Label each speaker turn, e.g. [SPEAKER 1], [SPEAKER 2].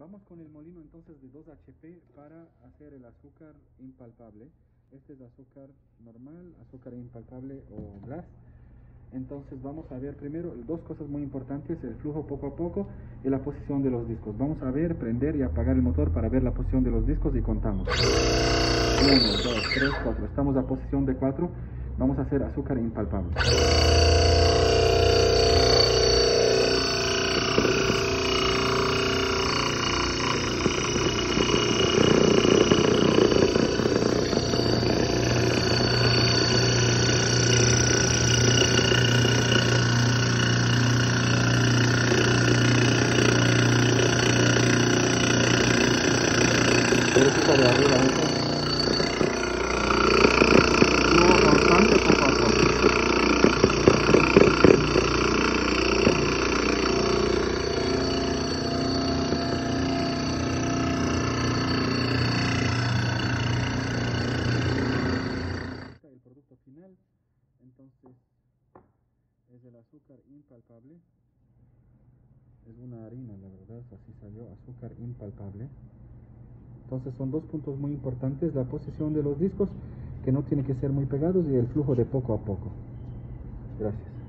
[SPEAKER 1] Vamos con el molino entonces de 2 HP para hacer el azúcar impalpable. Este es azúcar normal, azúcar impalpable o glass. Entonces vamos a ver primero dos cosas muy importantes, el flujo poco a poco y la posición de los discos. Vamos a ver, prender y apagar el motor para ver la posición de los discos y contamos. 1, 2, 3, 4. Estamos a posición de 4. Vamos a hacer azúcar impalpable. De arriba poco. El producto final, es el azúcar impalpable. Es una harina, la verdad, así salió, azúcar impalpable. Entonces son dos puntos muy importantes, la posición de los discos, que no tiene que ser muy pegados, y el flujo de poco a poco. Gracias.